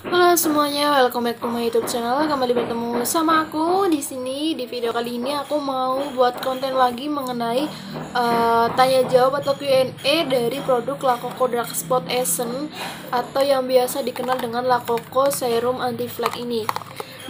Halo semuanya, welcome back to my YouTube channel. Kembali bertemu sama aku di sini. Di video kali ini aku mau buat konten lagi mengenai uh, tanya jawab atau Q&A dari produk Lakoko Dark Spot Essence atau yang biasa dikenal dengan Lakoko Serum Anti Flek ini.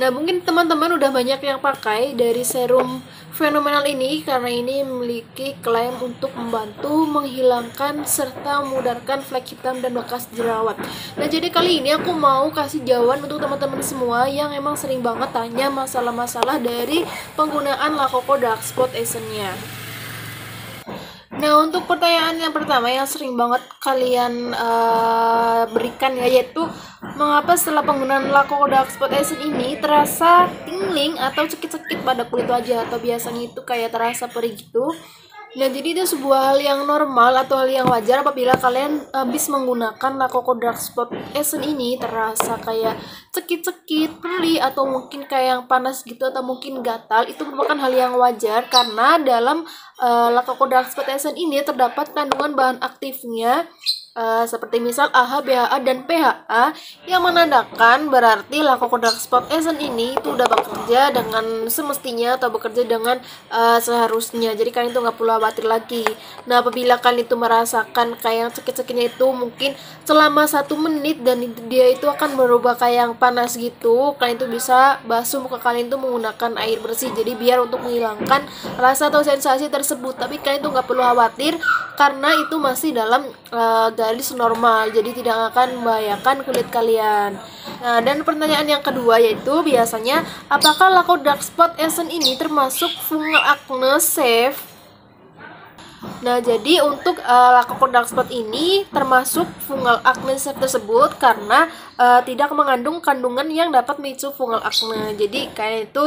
Nah, mungkin teman-teman udah banyak yang pakai dari serum fenomenal ini karena ini memiliki klaim untuk membantu menghilangkan serta memudarkan flek hitam dan bekas jerawat. Nah, jadi kali ini aku mau kasih jawaban untuk teman-teman semua yang emang sering banget tanya masalah-masalah dari penggunaan Lakoko Dark Spot Essence-nya. Nah, untuk pertanyaan yang pertama yang sering banget kalian uh, berikan ya yaitu mengapa setelah penggunaan Laco Dark Spot Essence ini terasa tingling atau cekit-cekit pada kulit wajah atau biasanya itu kayak terasa perih gitu. Nah, jadi itu sebuah hal yang normal atau hal yang wajar apabila kalian habis menggunakan Lakoko Dark Spot Essence ini terasa kayak cekit-cekit, perih atau mungkin kayak yang panas gitu atau mungkin gatal. Itu merupakan hal yang wajar karena dalam uh, Lakoko Dark Spot Essence ini terdapat kandungan bahan aktifnya uh, seperti misal AHA, BHA, dan PHA yang menandakan berarti Lakoko Dark Spot Essence ini itu udah bekerja dengan semestinya atau bekerja dengan uh, seharusnya. Jadi kalian itu nggak perlu khawatir lagi. Nah apabila kalian itu merasakan kayak sakit-sakitnya itu mungkin selama satu menit dan dia itu akan berubah kayak yang panas gitu kalian itu bisa basuh muka kalian itu menggunakan air bersih. Jadi biar untuk menghilangkan rasa atau sensasi tersebut. Tapi kalian itu nggak perlu khawatir karena itu masih dalam uh, garis normal jadi tidak akan membahayakan kulit kalian nah dan pertanyaan yang kedua yaitu biasanya apakah Laco Dark Spot Essence ini termasuk fungal acne safe Nah, jadi untuk uh, Dark Spot ini termasuk fungal acne safe tersebut karena uh, tidak mengandung kandungan yang dapat memicu fungal acne. Jadi kayak itu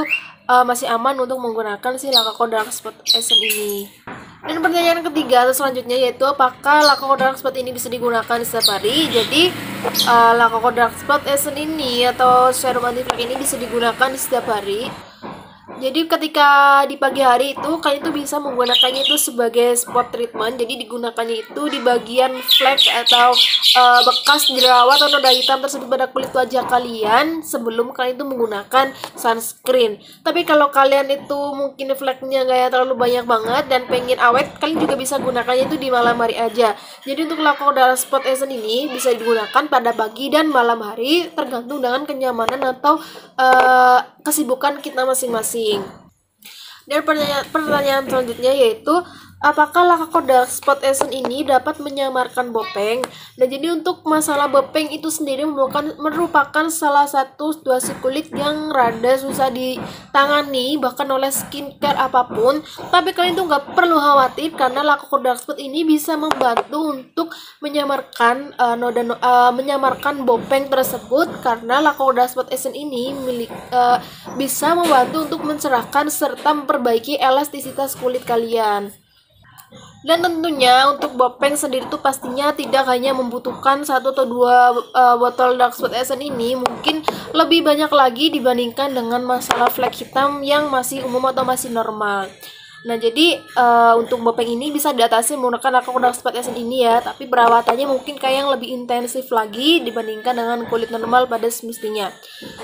uh, masih aman untuk menggunakan si Laco Dark Spot Essence ini. Dan pertanyaan ketiga atau selanjutnya yaitu apakah Lakoko Dark Spot ini bisa digunakan setiap hari? Jadi uh, Lakoko Dark Spot Essence ini atau serum anti flek ini bisa digunakan setiap hari jadi ketika di pagi hari itu kalian itu bisa menggunakannya itu sebagai spot treatment. Jadi digunakannya itu di bagian flek atau uh, bekas jerawat atau noda hitam tersebut pada kulit wajah kalian sebelum kalian itu menggunakan sunscreen. Tapi kalau kalian itu mungkin fleknya gak ya terlalu banyak banget dan pengen awet, kalian juga bisa gunakannya itu di malam hari aja. Jadi untuk lakukan darah spot essence ini bisa digunakan pada pagi dan malam hari tergantung dengan kenyamanan atau uh, kesibukan kita masing-masing. Dan pertanyaan, pertanyaan selanjutnya yaitu apakah Lakako Dark Spot Essence ini dapat menyamarkan bopeng? Nah, jadi untuk masalah bopeng itu sendiri merupakan, merupakan salah satu situasi kulit yang rada susah ditangani bahkan oleh skincare apa pun. Tapi kalian tuh nggak perlu khawatir karena Lakako Dark Spot ini bisa membantu untuk menyamarkan uh, noda uh, menyamarkan bopeng tersebut karena Lakako Dark Spot Essence ini milik uh, bisa membantu untuk mencerahkan serta memperbaiki elastisitas kulit kalian. Dan tentunya untuk bopeng sendiri itu pastinya tidak hanya membutuhkan satu atau dua uh, botol dark spot essence ini, mungkin lebih banyak lagi dibandingkan dengan masalah flek hitam yang masih umum atau masih normal. Nah, jadi uh, untuk bopeng ini bisa diatasi menggunakan aqua dark spot essence ini ya, tapi perawatannya mungkin kayak yang lebih intensif lagi dibandingkan dengan kulit normal pada semestinya.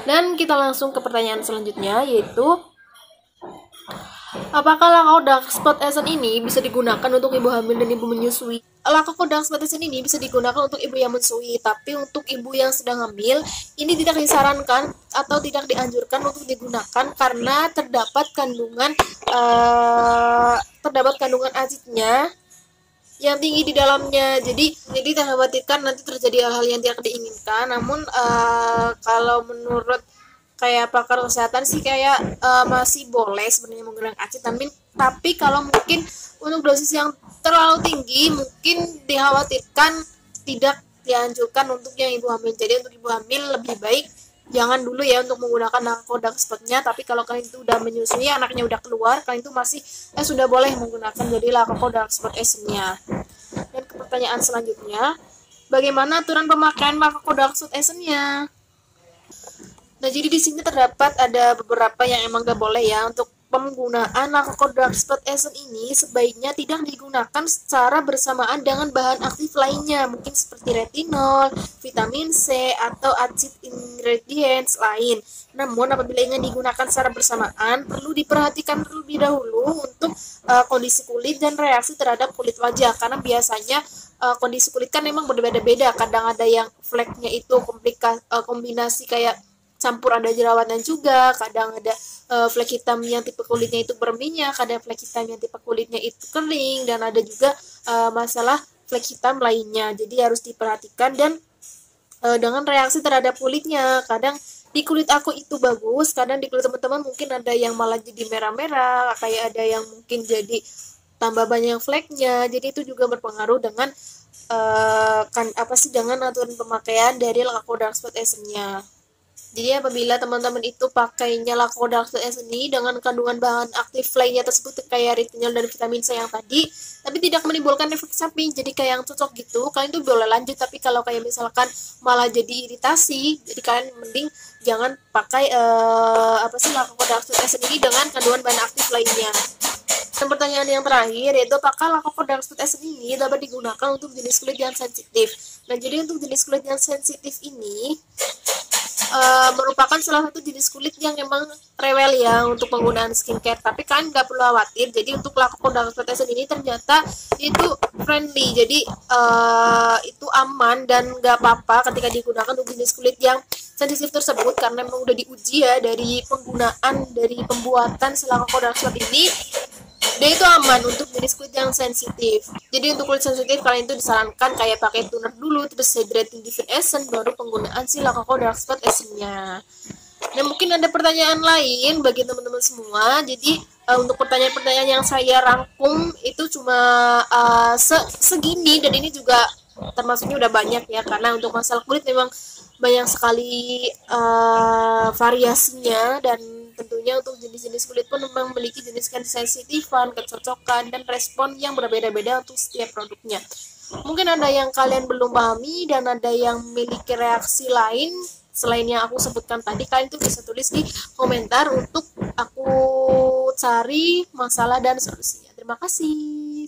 Dan kita langsung ke pertanyaan selanjutnya yaitu Apakah Lakau Dark Spot Essence ini bisa digunakan untuk ibu hamil dan ibu menyusui? Lakau Dark Spot Essence ini bisa digunakan untuk ibu yang menyusui, tapi untuk ibu yang sedang hamil, ini tidak disarankan atau tidak dianjurkan untuk digunakan karena terdapat kandungan uh, terdapat kandungan acidnya yang tinggi di dalamnya. Jadi jadi khawatirkan nanti terjadi hal-hal yang tidak diinginkan. Namun uh, kalau menurut kayak pakar kesehatan sih kayak uh, masih boleh sebenarnya menggunakan acid tapi kalau mungkin untuk dosis yang terlalu tinggi mungkin dikhawatirkan tidak dianjurkan untuk yang ibu hamil. Jadi untuk ibu hamil lebih baik jangan dulu ya untuk menggunakan nakoda spotnya tapi kalau kalian itu udah menyusui anaknya udah keluar kalian itu masih eh sudah boleh menggunakan jadilah nakoda spot essennya dan pertanyaan selanjutnya bagaimana aturan pemakaian nakoda spot essennya Nah, jadi di sini terdapat ada beberapa yang emang gak boleh ya untuk penggunaan alkohol dark spot essence ini sebaiknya tidak digunakan secara bersamaan dengan bahan aktif lainnya, mungkin seperti retinol, vitamin C, atau acid in ingredients lain. Namun apabila ingin digunakan secara bersamaan, perlu diperhatikan terlebih dahulu untuk uh, kondisi kulit dan reaksi terhadap kulit wajah karena biasanya uh, kondisi kulit kan memang berbeda-beda. Kadang ada yang fleknya itu komplika, uh, kombinasi kayak campur ada jerawatan juga, kadang ada uh, flek hitam yang tipe kulitnya itu berminyak, ada flek hitam yang tipe kulitnya itu kering dan ada juga uh, masalah flek hitam lainnya. Jadi harus diperhatikan dan uh, dengan reaksi terhadap kulitnya. Kadang di kulit aku itu bagus, kadang di kulit teman-teman mungkin ada yang malah jadi merah-merah, kayak ada yang mungkin jadi tambah banyak fleknya. Jadi itu juga berpengaruh dengan uh, kan apa sih dengan aturan pemakaian dari Lakoda Spot Essence-nya. Jadi apabila teman-teman itu pakainya Lacodark ini dengan kandungan bahan aktif lainnya tersebut kayak retinol dan vitamin C yang tadi, tapi tidak menimbulkan efek samping, jadi kayak yang cocok gitu, kalian tuh boleh lanjut. Tapi kalau kayak misalkan malah jadi iritasi, jadi kalian mending jangan pakai uh, apa sih Lacodark ini dengan kandungan bahan aktif lainnya. Dan pertanyaan yang terakhir yaitu apakah Lacodark ini dapat digunakan untuk jenis kulit yang sensitif? Nah, jadi untuk jenis kulit yang sensitif ini uh, merupakan salah satu jenis kulit yang emang rewel ya untuk penggunaan skincare. Tapi kan nggak perlu khawatir. Jadi untuk lakukan dark protection ini ternyata itu friendly. Jadi uh, itu aman dan nggak apa-apa ketika digunakan untuk jenis kulit yang sensitif tersebut karena memang udah diuji ya dari penggunaan dari pembuatan selangkau dark ini dia itu aman untuk jenis kulit yang sensitif. Jadi untuk kulit sensitif kalian itu disarankan kayak pakai toner dulu terus hydrating different essence baru penggunaan si Lakako Dark Spot essence-nya. Dan mungkin ada pertanyaan lain bagi teman-teman semua. Jadi uh, untuk pertanyaan-pertanyaan yang saya rangkum itu cuma uh, se segini. Dan ini juga termasuknya udah banyak ya karena untuk masalah kulit memang banyak sekali uh, variasinya. Dan tentunya untuk jenis-jenis kulit pun memang memiliki jenis kesensitifan, kecocokan, dan respon yang berbeda-beda untuk setiap produknya. Mungkin ada yang kalian belum pahami dan ada yang memiliki reaksi lain selain yang aku sebutkan tadi kalian tuh bisa tulis di komentar untuk aku cari masalah dan solusinya. Terima kasih